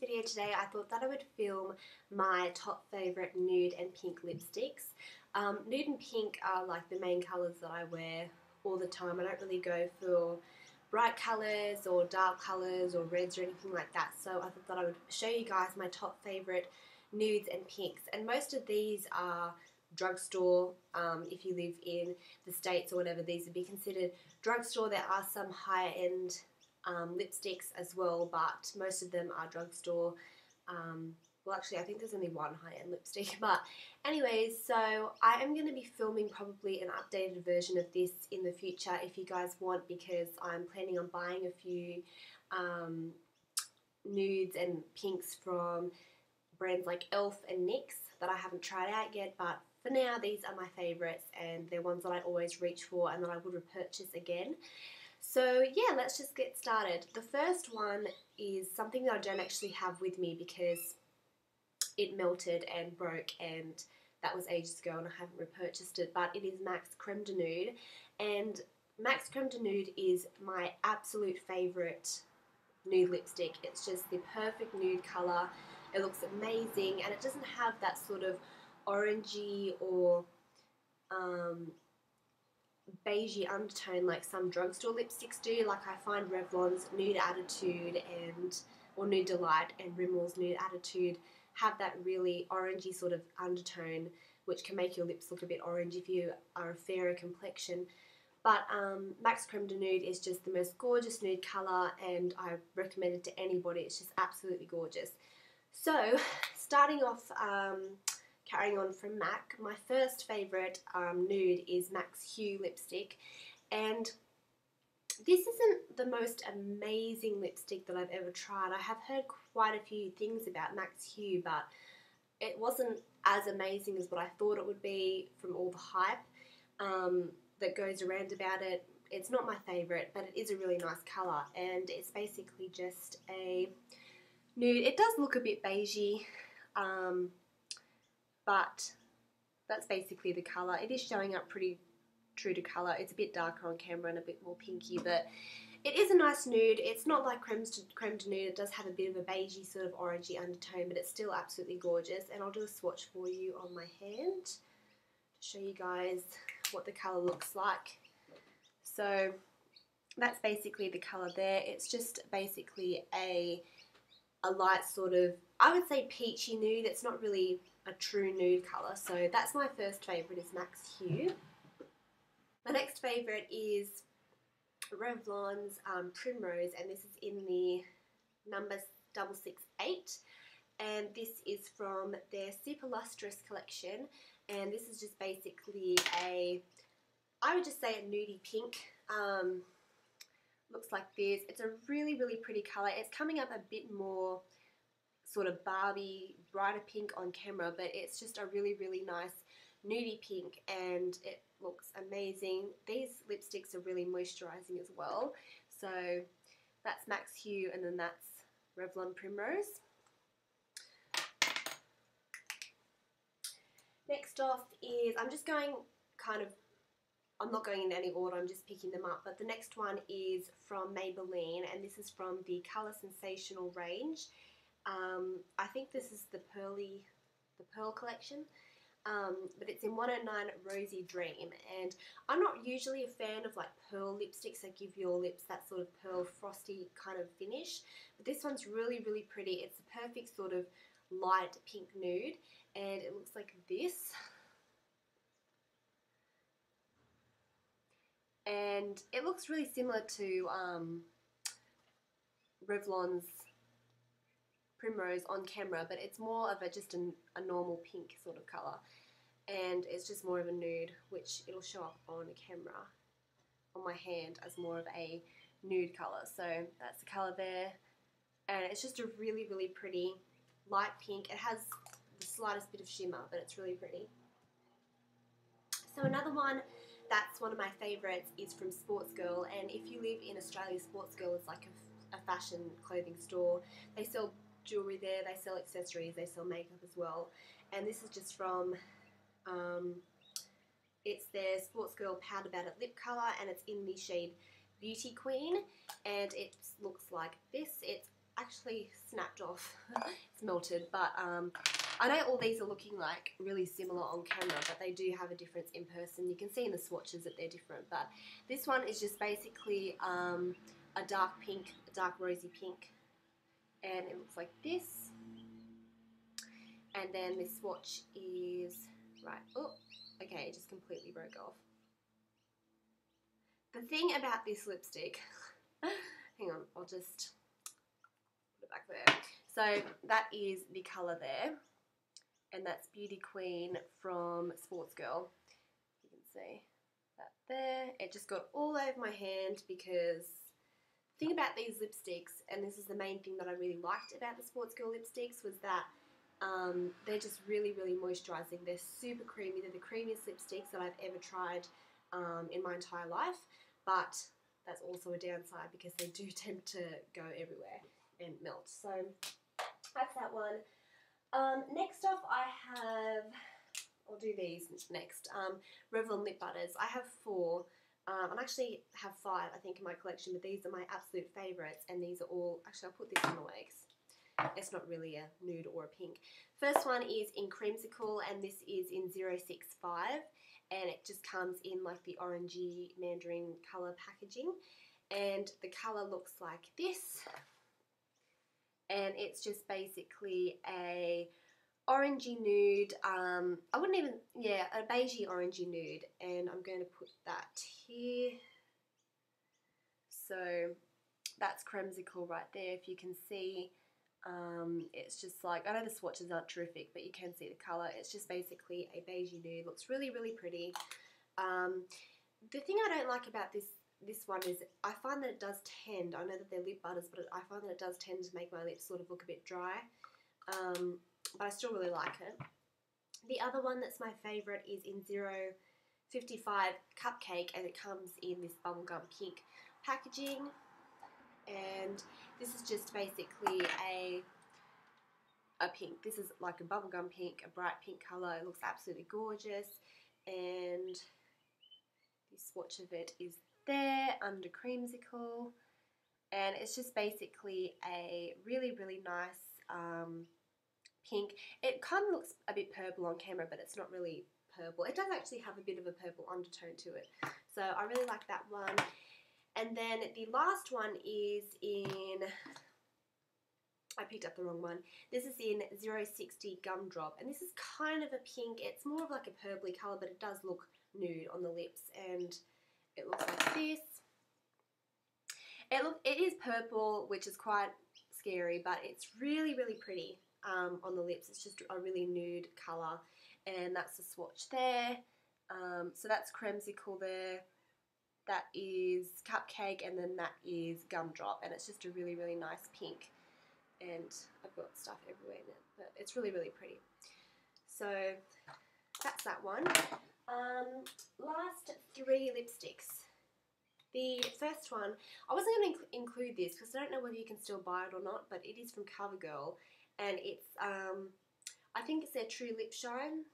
video today I thought that I would film my top favourite nude and pink lipsticks. Um, nude and pink are like the main colours that I wear all the time. I don't really go for bright colours or dark colours or reds or anything like that so I thought that I would show you guys my top favourite nudes and pinks and most of these are drugstore um, if you live in the states or whatever these would be considered drugstore there are some higher end um, lipsticks as well, but most of them are drugstore. Um, well, actually, I think there's only one high-end lipstick. But anyways, so I am going to be filming probably an updated version of this in the future if you guys want because I'm planning on buying a few um, nudes and pinks from brands like e.l.f. and NYX that I haven't tried out yet. But for now, these are my favourites and they're ones that I always reach for and that I would repurchase again. So yeah, let's just get started. The first one is something that I don't actually have with me because it melted and broke and that was ages ago and I haven't repurchased it, but it is MAC's Creme de Nude and MAC's Creme de Nude is my absolute favourite nude lipstick. It's just the perfect nude colour. It looks amazing and it doesn't have that sort of orangey or um, beigey undertone like some drugstore lipsticks do. Like I find Revlon's Nude Attitude and or Nude Delight and Rimmel's Nude Attitude have that really orangey sort of undertone which can make your lips look a bit orange if you are a fairer complexion. But um, MAC Creme de Nude is just the most gorgeous nude colour and I recommend it to anybody. It's just absolutely gorgeous. So, starting off um, carrying on from MAC, my first favourite um, nude is MAC's Hue lipstick and this isn't the most amazing lipstick that I've ever tried. I have heard quite a few things about MAC's Hue but it wasn't as amazing as what I thought it would be from all the hype um, that goes around about it. It's not my favourite but it is a really nice colour and it's basically just a nude. It does look a bit beigey. Um, but that's basically the colour. It is showing up pretty true to colour. It's a bit darker on camera and a bit more pinky, but it is a nice nude. It's not like creme de, creme de nude. It does have a bit of a beigey sort of orangey undertone, but it's still absolutely gorgeous. And I'll do a swatch for you on my hand to show you guys what the colour looks like. So that's basically the colour there. It's just basically a a light sort of, I would say peachy nude. It's not really a true nude colour. So that's my first favourite is MAC's Hue. My next favourite is Revlon's um, Primrose and this is in the number 668 and this is from their Super Lustrous collection and this is just basically a, I would just say a nudie pink. Um, looks like this. It's a really, really pretty colour. It's coming up a bit more sort of Barbie, brighter pink on camera, but it's just a really, really nice nudie pink and it looks amazing. These lipsticks are really moisturising as well. So that's MAC's Hue and then that's Revlon Primrose. Next off is, I'm just going kind of, I'm not going in any order, I'm just picking them up, but the next one is from Maybelline and this is from the Colour Sensational range um, I think this is the Pearly, the Pearl collection. Um, but it's in 109 Rosy Dream. And I'm not usually a fan of like pearl lipsticks that give your lips that sort of pearl frosty kind of finish. But this one's really really pretty. It's the perfect sort of light pink nude. And it looks like this. And it looks really similar to um, Revlon's primrose on camera, but it's more of a just a, a normal pink sort of colour. And it's just more of a nude, which it'll show up on a camera on my hand as more of a nude colour. So that's the colour there. And it's just a really, really pretty light pink. It has the slightest bit of shimmer, but it's really pretty. So another one that's one of my favourites is from Sportsgirl. And if you live in Australia, Sportsgirl is like a, a fashion clothing store. They sell jewelry there. They sell accessories. They sell makeup as well. And this is just from, um, it's their Sportsgirl Powder Battered Lip Colour and it's in the shade Beauty Queen and it looks like this. It's actually snapped off. it's melted, but um, I know all these are looking like really similar on camera, but they do have a difference in person. You can see in the swatches that they're different, but this one is just basically um, a dark pink, a dark rosy pink, and it looks like this. And then this swatch is, right, oh, okay, it just completely broke off. The thing about this lipstick, hang on, I'll just put it back there. So that is the colour there, and that's Beauty Queen from Sportsgirl. You can see that there. It just got all over my hand because thing about these lipsticks, and this is the main thing that I really liked about the Sportsgirl lipsticks, was that um, they're just really, really moisturising. They're super creamy. They're the creamiest lipsticks that I've ever tried um, in my entire life. But that's also a downside because they do tend to go everywhere and melt. So that's that one. Um, next up, I have, I'll do these next, um, Revlon Lip Butters. I have four. Um, I actually have five, I think, in my collection, but these are my absolute favourites, and these are all, actually, I'll put this on away it's not really a nude or a pink. First one is in Creamsicle and this is in 065 and it just comes in like the orangey mandarin colour packaging. And the colour looks like this. And it's just basically a orangey nude um, I wouldn't even yeah a beigey orangey nude and I'm going to put that here so that's Creamsicle right there if you can see um, it's just like, I know the swatches aren't terrific, but you can see the colour. It's just basically a beigey nude. Looks really, really pretty. Um, the thing I don't like about this this one is I find that it does tend, I know that they're lip butters, but I find that it does tend to make my lips sort of look a bit dry. Um, but I still really like it. The other one that's my favourite is in 055 Cupcake and it comes in this bubblegum pink packaging and this is just basically a a pink. This is like a bubblegum pink, a bright pink colour. It looks absolutely gorgeous and the swatch of it is there under Creamsicle and it's just basically a really really nice um, pink. It kind of looks a bit purple on camera but it's not really purple. It does actually have a bit of a purple undertone to it so I really like that one and then the last one is in, I picked up the wrong one. This is in 060 Gumdrop. And this is kind of a pink. It's more of like a purpley colour, but it does look nude on the lips. And it looks like this. It, look, it is purple, which is quite scary, but it's really, really pretty um, on the lips. It's just a really nude colour. And that's the swatch there. Um, so that's Creamsicle there that is Cupcake, and then that is Gumdrop, and it's just a really, really nice pink. And I've got stuff everywhere in it, but it's really, really pretty. So that's that one. Um, last three lipsticks. The first one, I wasn't going to inc include this because I don't know whether you can still buy it or not, but it is from CoverGirl, and it's, um, I think it's their True Lip Shine,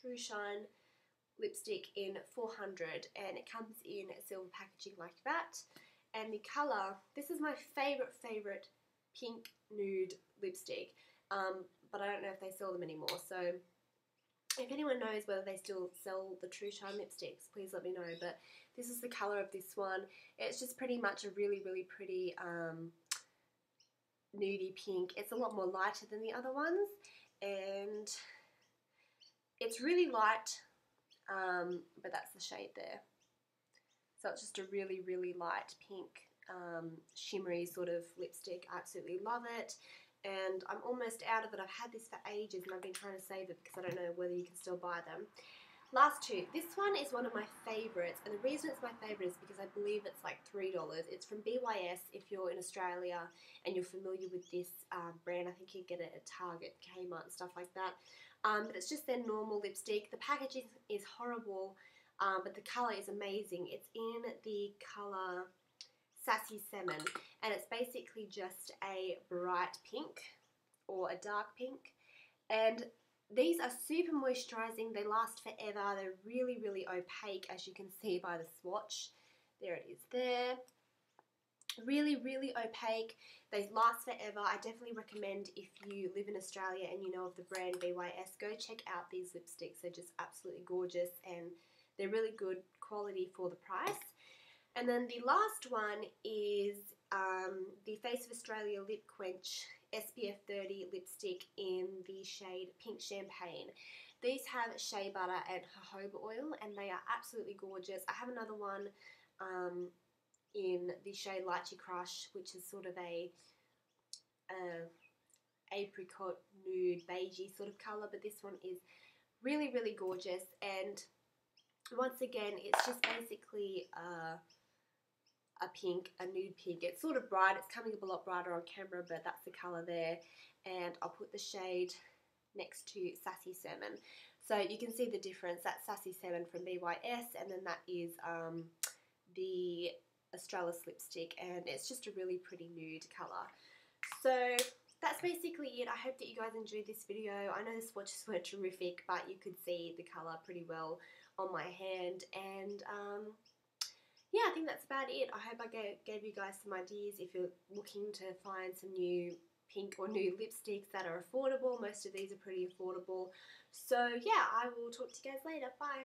True Shine lipstick in 400 and it comes in silver packaging like that. And the colour, this is my favourite favourite pink nude lipstick um, but I don't know if they sell them anymore. So if anyone knows whether they still sell the True Shine lipsticks please let me know. But this is the colour of this one. It's just pretty much a really really pretty um, nudie pink it's a lot more lighter than the other ones and it's really light um, but that's the shade there. So it's just a really, really light pink, um, shimmery sort of lipstick. I absolutely love it. And I'm almost out of it. I've had this for ages and I've been trying to save it because I don't know whether you can still buy them. Last two. This one is one of my favourites, and the reason it's my favourite is because I believe it's like $3. It's from BYS if you're in Australia and you're familiar with this uh, brand. I think you get it at Target, Kmart, and stuff like that. Um, but it's just their normal lipstick. The packaging is horrible, um, but the colour is amazing. It's in the colour Sassy Salmon, and it's basically just a bright pink or a dark pink. And these are super moisturising. They last forever. They're really, really opaque, as you can see by the swatch. There it is there. really, really opaque. They last forever. I definitely recommend if you live in Australia and you know of the brand BYS, go check out these lipsticks. They're just absolutely gorgeous and they're really good quality for the price. And then the last one is um, the Face of Australia Lip Quench SPF 30 lipstick in the shade Pink Champagne. These have shea butter and jojoba oil and they are absolutely gorgeous. I have another one um, in the shade Lychee Crush which is sort of a uh, apricot nude beigey sort of colour but this one is really really gorgeous and once again it's just basically uh, a pink, a nude pink. It's sort of bright. It's coming up a lot brighter on camera, but that's the colour there. And I'll put the shade next to Sassy Salmon. So you can see the difference. That's Sassy Salmon from BYS, and then that is um, the Australis lipstick, and it's just a really pretty nude colour. So that's basically it. I hope that you guys enjoyed this video. I know the swatches were terrific, but you could see the colour pretty well on my hand, and um, yeah, I think that's about it. I hope I gave, gave you guys some ideas if you're looking to find some new pink or new lipsticks that are affordable. Most of these are pretty affordable. So yeah, I will talk to you guys later. Bye.